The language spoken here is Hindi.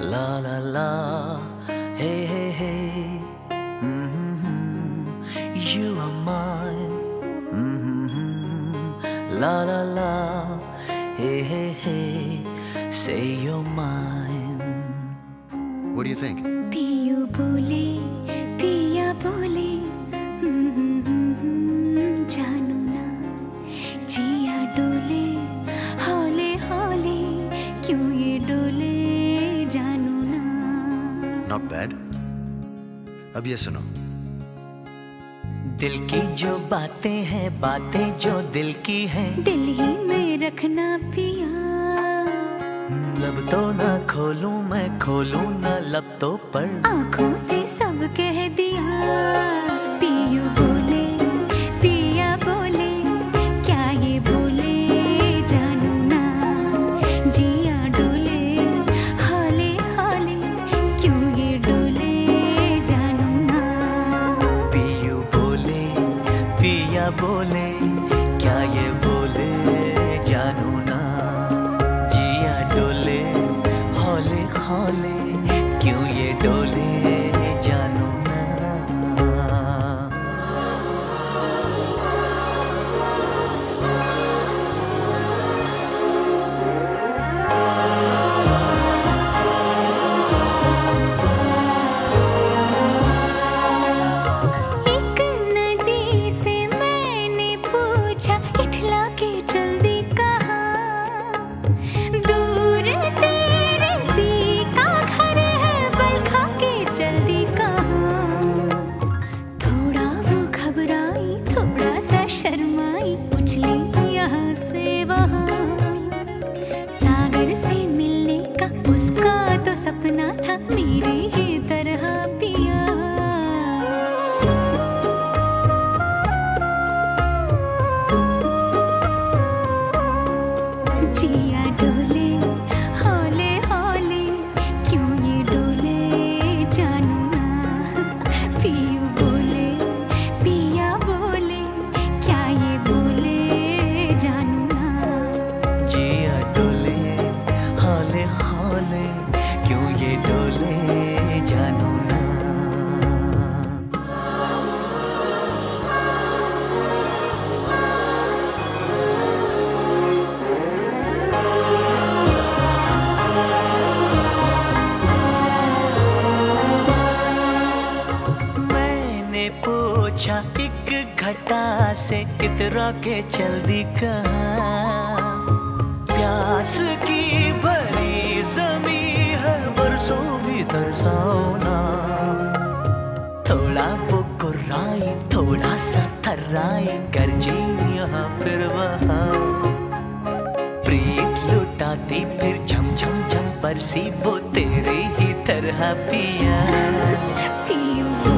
La la la, hey hey hey. Mm -hmm. You are mine. Mm -hmm. La la la, hey hey hey. Say you're mine. What do you think? Piyu bole, piya bole. Mm -hmm. Dole. Not bad अब ये सुनो। दिल की जो बातें हैं बातें जो दिल की हैं। दिल ही में रखना पिया। लब तो ना खोलूं मैं खोलूं ना लब तो पर। आँखों से सब कह दिया। बोले क्या ये बोले जानू ना। जिया डोले हौले हौले क्यों ये डोले? क्यों ये डोले जानू ना? पूछा, एक घटा से इतरा के जल्दी कहा? प्यास की भी थोड़ा वो गुर्राई थोड़ा सा थर्राई गरजी यहाँ फिर वहाँ। प्रीत लुटाती, फिर झम झम झम, बरसी वो तेरे ही तरह पिया। पियू